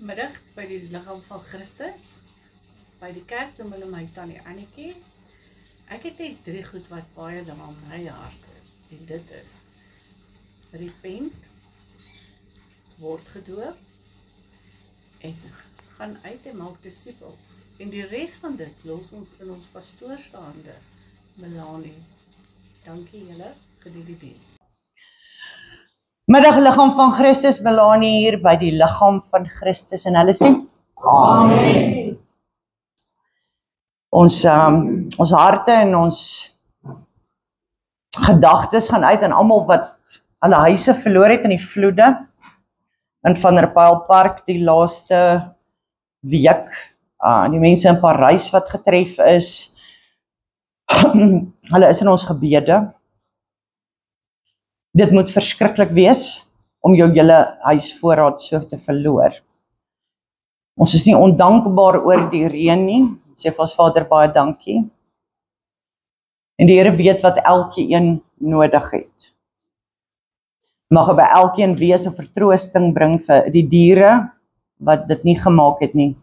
middag by die liggaam van Christus. By die kerk noem hulle my Tannie Annetjie. Ek het net drie goed wat baie na my hart is. En dit is repent, word gedoop en gaan uit en maak disippels. En die res van dit los ons in ons pastoor se hande. Melanie. Dankie julle vir die diens. Middag liggaam van Christus Melanie hier by die liggaam van Christus en hulle sê amen. Ons um, ons harte en ons gedagtes gaan uit aan almal wat hulle huise verloor het in die vloede in Van der Pyl Park die laaste week. Uh die mense in Parys wat getref is. hulle is in ons gebede. Dit moet verskriklik wees om jou hele huisvoorraad so te verloor. Ons is nie ondankbaar oor die reën nie. Sê vir ons Vader baie dankie. En die Here weet wat elkeen nodig het. Mag by elkeen wees 'n vertroosting bring vir die diere wat dit nie gemaak het nie.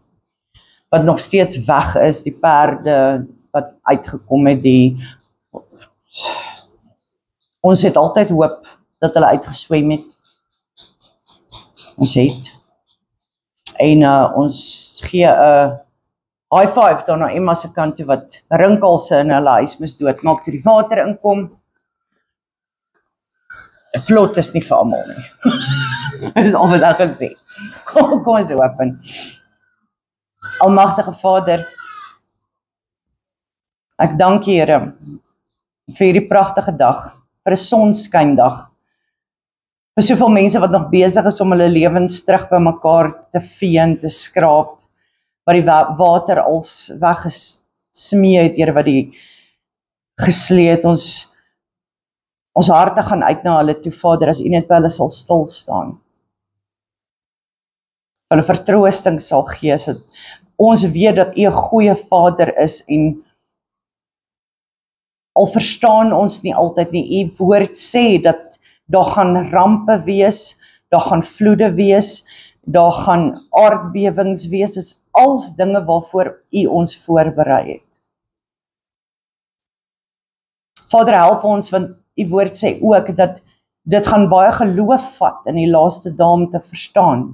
Wat nog steeds weg is, die perde wat uitgekom het, die Ons het altyd hoop dat hulle uitgeswem het. Ons het en uh, ons gee 'n uh, high five dan na Emma se kant toe wat rinkelse in hulle huis mis dood maak toe die water inkom. 'n Plot is nie vir almal nie. Dis al wat ek kan sê. Kom kom ons hoop en Almagtige Vader Ek dank U Here vir hierdie pragtige dag vir 'n sonskyndag. Vir soveel mense wat nog besig is om hulle lewens terug by mekaar te vee en te skraap wat die water als weggesmee het, Here wat die geslee het ons ons harte gaan uit na hulle toe Vader as U net by hulle sal stil staan. Hulle vertroosting sal gee dat ons weet dat U 'n goeie Vader is en al verstaan ons nie altyd nie. U woord sê dat daar gaan rampe wees, daar gaan vloede wees, daar gaan aardbewings wees, is als dinge waarvoor u ons voorberei het. Vader help ons want u woord sê ook dat dit gaan baie geloof vat in die laaste dae om te verstaan.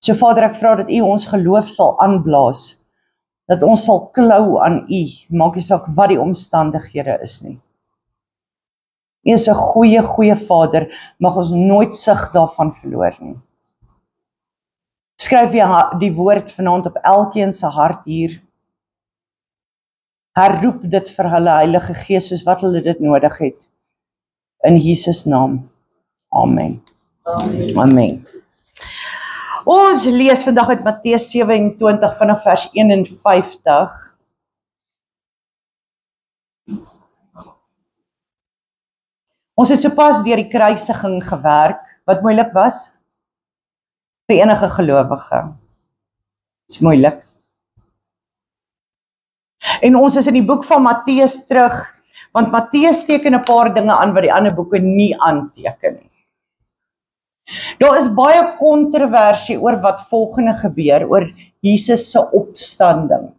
So Vader, ek vra dat u ons geloof sal aanblaas dat ons sal klou aan U, maak nie saak wat die omstandighede is nie. U is 'n goeie goeie Vader, mag ons nooit sig daarvan verloor nie. Skryf jy die woord vanaand op elkeen se hart hier. Herroep dit vir hulle Heilige Gees soos wat hulle dit nodig het. In Jesus naam. Amen. Amen. Amen. Ons lees vandag uit Matteus 27 vanaf vers 51. Ons het sopas deur die kruisiging gewerk wat moeilik was vir enige gelowige. Dit's moeilik. En ons is in die boek van Matteus terug want Matteus teken 'n paar dinge aan wat die ander boeke nie aanteken nie. Daar is baie kontroversie oor wat volgende gebeur oor Jesus se opstanding.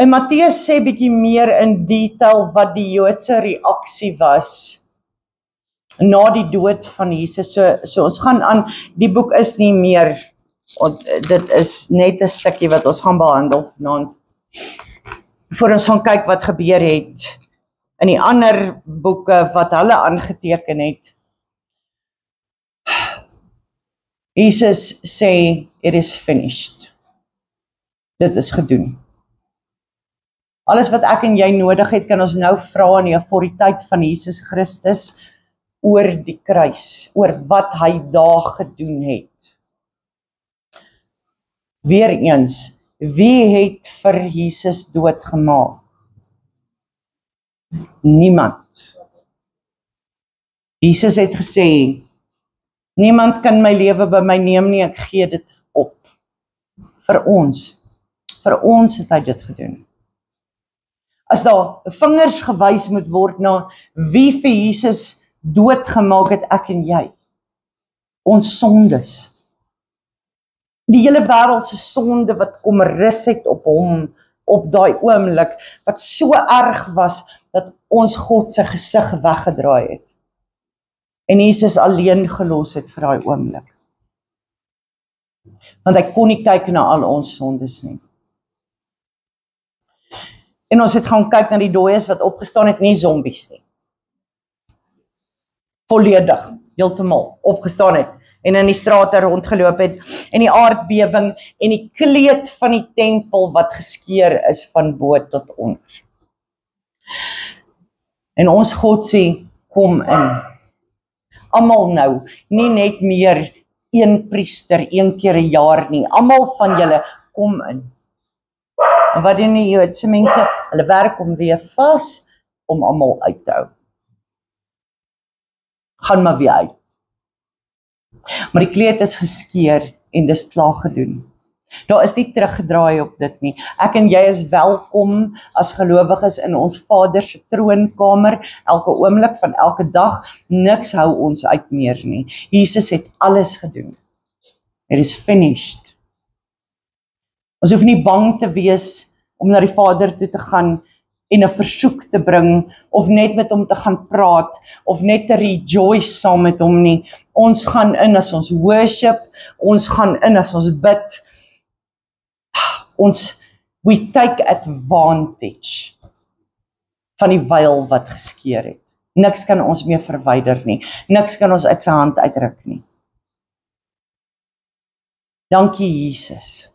En Matteus sê bietjie meer in detail wat die Joodse reaksie was na die dood van Jesus. So so ons gaan aan die boek is nie meer dit is net 'n stukkie wat ons gaan behandel vanaand. Voor ons gaan kyk wat gebeur het in die ander boeke wat hulle aangeteken het. Jesus sê it is finished. Dit is gedoen. Alles wat ek en jy nodig het, kan ons nou vra in die autoriteit van Jesus Christus oor die kruis, oor wat hy daar gedoen het. Weereens, wie het vir Jesus doodgemaak? Niemand. Jesus het gesê Niemand kan my lewe by my neem nie, ek gee dit op. Vir ons. Vir ons het hy dit gedoen. As daar vingers gewys moet word na wie vir Jesus doodgemaak het ek en jy. ons sondes. Die hele wêreld se sonde wat kom rus het op hom op daai oomblik wat so erg was dat ons God se gesig weggedraai het. En Jesus alleen gelos het vir daai oomblik. Want hy kon nie kyk na al ons sondes nie. En ons het gaan kyk na die dooies wat opgestaan het, nie zombies nie. Volledig, heeltemal opgestaan het en in die strate rondgeloop het en die aardbewing en die kleed van die tempel wat geskeur is van bo tot onder. En ons God sê kom in. Almal nou, nie net meer een priester een keer 'n jaar nie. Almal van julle kom in. En wat doen die Joodse mense? Hulle werk om weer vas om almal uit te hou. Gaan maar weer uit. Maar die kleed is geskeur en dis klaar gedoen. Daar is nie teruggedraai op dit nie. Ek en jy is welkom as gelowiges in ons Vader se troonkamer elke oomblik van elke dag. Niks hou ons uit meer nie. Jesus het alles gedoen. It is finished. Ons hoef nie bang te wees om na die Vader toe te gaan en 'n versoek te bring of net met hom te gaan praat of net te rejoice saam met hom nie. Ons gaan in as ons worship, ons gaan in as ons bid. Ons we take advantage van die wyl wat geskeur het. Niks kan ons meer verwyder nie. Niks kan ons uit sy hand uitruk nie. Dankie Jesus.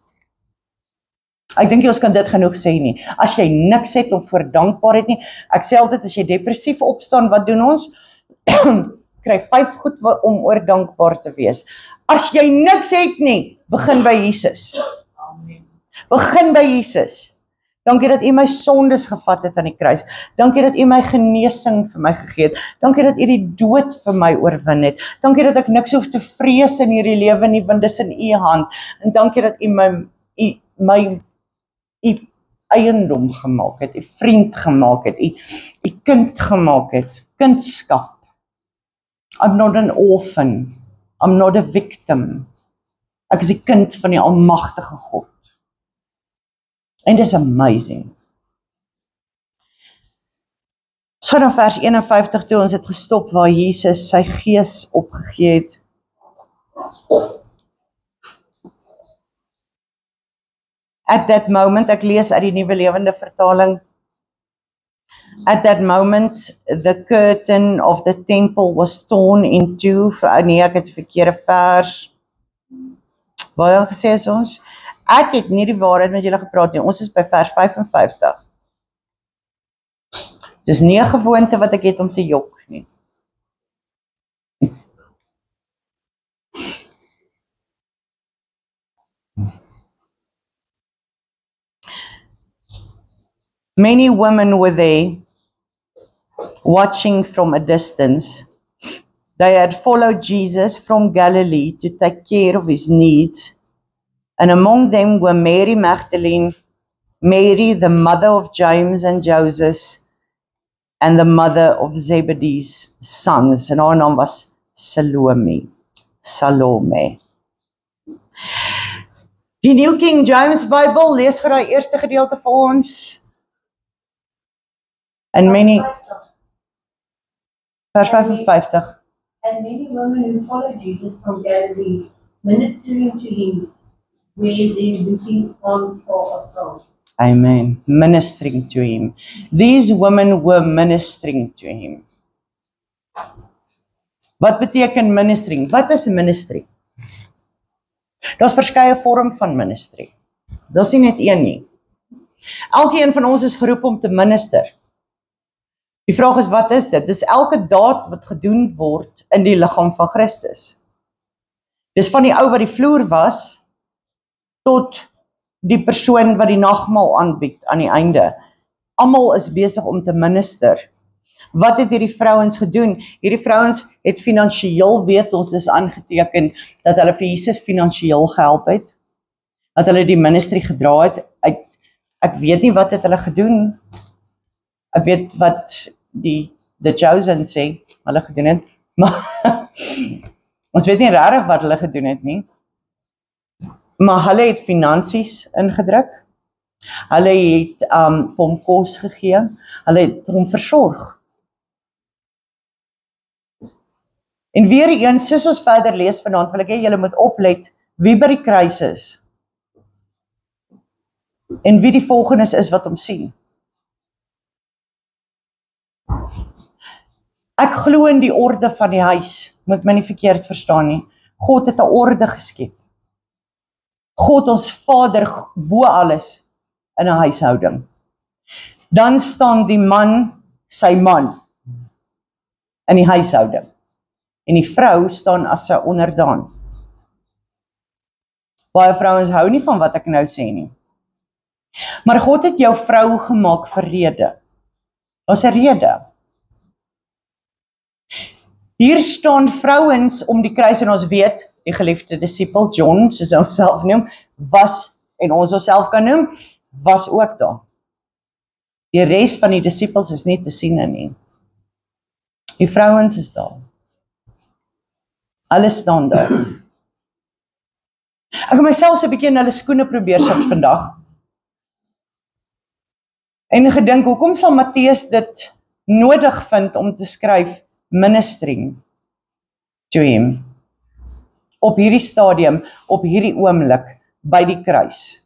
Ek dink jy ons kan dit genoeg sê nie. As jy niks het om voor dankbaarheid nie, ek sê altyd as jy depressief opstaan, wat doen ons? Kry vyf goed om oor dankbaar te wees. As jy niks het nie, begin by Jesus. Begin by Jesus. Dankie dat U my sondes gevat het aan die kruis. Dankie dat U my genesing vir my gegee het. Dankie dat U die dood vir my oorwin het. Dankie dat ek niks hoef te vrees in hierdie lewe nie, want dis in U hand. En dankie dat U my U my u eiendom gemaak het, u vriend gemaak het, u u kind gemaak het, kindskap. I'm not an orphan. I'm not a victim. Ek is 'n kind van die almagtige God. En dis amazing. Sy dan vers 51 toe ons het gestop waar Jesus sy gees opgegee het. at that moment ek lees uit die nuwe lewende vertaling at that moment the curtain of the temple was torn in two oh nee ek het die verkeerde vers baie gesê ons ek het nie die waarheid met julle gepraat nie ons is by vers 55 dis nie 'n gewoonte wat ek het om te jok nie Many women were there watching from a distance. They had followed Jesus from Galilee to take care of his needs. And among them were Mary Magdalene, Mary, the mother of James and Joseph, and the mother of Zebedee's sons. And her name was Salome. Salome. Die New King James Bible lees gou daai eerste gedeelte vir ons. And many vers 55 And many women who followed Jesus from Galilee ministering to him were there looking on for throne. Amen. Ministering to him. These women were ministering to him. Wat beteken ministering? Wat is ministry? Daar's verskeie vorm van ministry. Daar's nie net een nie. Elkeen van ons is geroep om te minister. Die vraag is wat is dit? Dis elke daad wat gedoen word in die liggaam van Christus. Dis van die ou wat die vloer was tot die persoon wat die nagmaal aanbied aan die einde. Almal is besig om te minister. Wat het hierdie vrouens gedoen? Hierdie vrouens het finansiëel weet ons is aangeteken dat hulle vir Jesus finansiëel gehelp het. Dat hulle die ministry gedra het uit ek weet nie wat het hulle gedoen. Ek weet wat die the chosen sê hulle gedoen het maar Ons weet nie regtig wat hulle gedoen het nie. Maar hulle het finansies ingedruk. Hulle het um vir hom kos gegee. Hulle het hom versorg. En weer eens, soos ons verder lees vanaand, wil ek hê julle moet oplet wie by die kruis is. En wie die volgenes is wat hom sien. Ek glo in die orde van die huis, moet my nie verkeerd verstaan nie. God het 'n orde geskep. God ons Vader bo alles in 'n huishouding. Dan staan die man sy man in die huishouding. En die vrou staan as 'n onderdaan. Baie vrouens hou nie van wat ek nou sê nie. Maar God het jou vrou gemaak vir rede. Daar's 'n rede. Hier staan vrouens om die kruis en ons weet die geliefde disipel John soos hy homself noem was en ons osself kan noem was ook daar. Die res van die disippels is nie te sien nie. Die vrouens is daar. Alles staan daar. Ek het myself so 'n bietjie in hulle skoene probeer sit vandag. En gedink, hoekom sal Matteus dit nodig vind om te skryf ministering to him op hierdie stadium op hierdie oomblik by die kruis.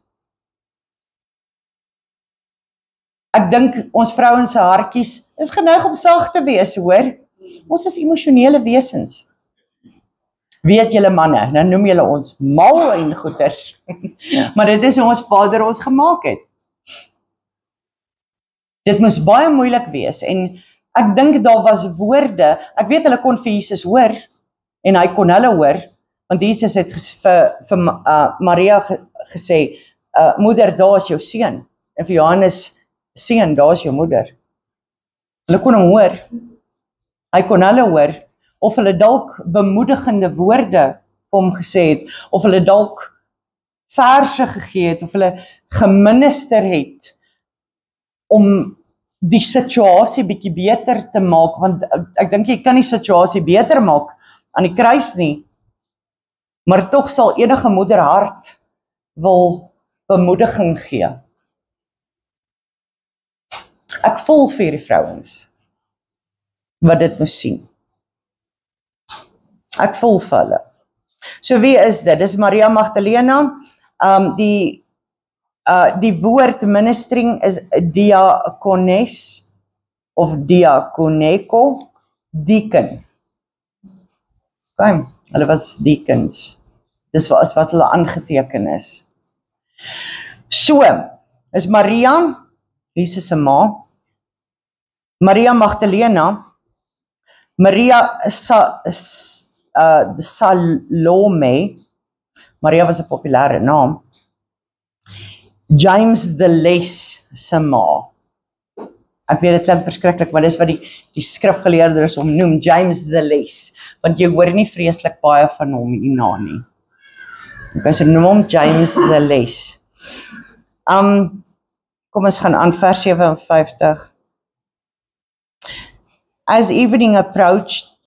Ek dink ons vrouens se hartjies is geneig om sag te wees, hoor. Ons is emosionele wesens. Weet julle manne, nou noem julle ons mal en goeters. maar dit is hoe ons Vader ons gemaak het. Dit moes baie moeilik wees en ek dink daar was woorde. Ek weet hulle kon vir Jesus hoor en hy kon hulle hoor want Jesus het ges, vir vir uh, Maria ge, gesê, uh, "Moeder, daar is jou seun." En vir Johannes, "Seun, daar is jou moeder." Hulle kon hom hoor. Hy kon hulle hoor of hulle dalk bemoedigende woorde vir hom gesê het of hulle dalk verse gegee het of hulle geminister het om die situasie bietjie beter te maak want ek, ek dink jy kan die situasie beter maak aan die kruis nie. Maar tog sal enige moeder hart wil bemoediging gee. Ek voel vir die vrouens wat dit moet sien. Ek voel vir hulle. So wie is dit? Dis Maria Magdalena. Um die uh die woord ministering is diakones of diakoneko deacon. Kom, hulle was deacons. Dis wat wat hulle aangeteken is. So, is Maria Jesus se ma. Maria Magdalena. Maria sa uh Salome. Maria was 'n populêre naam. James the Less se ma. Ek weet dit klink verskriklik, maar dis wat die die skrifgeleerdes hom noem, James the Less, want jy hoor nie vreeslik baie van hom hierna nie. Ek sê noem hom James the Less. Um kom ons gaan aan vers 57. As evening approached,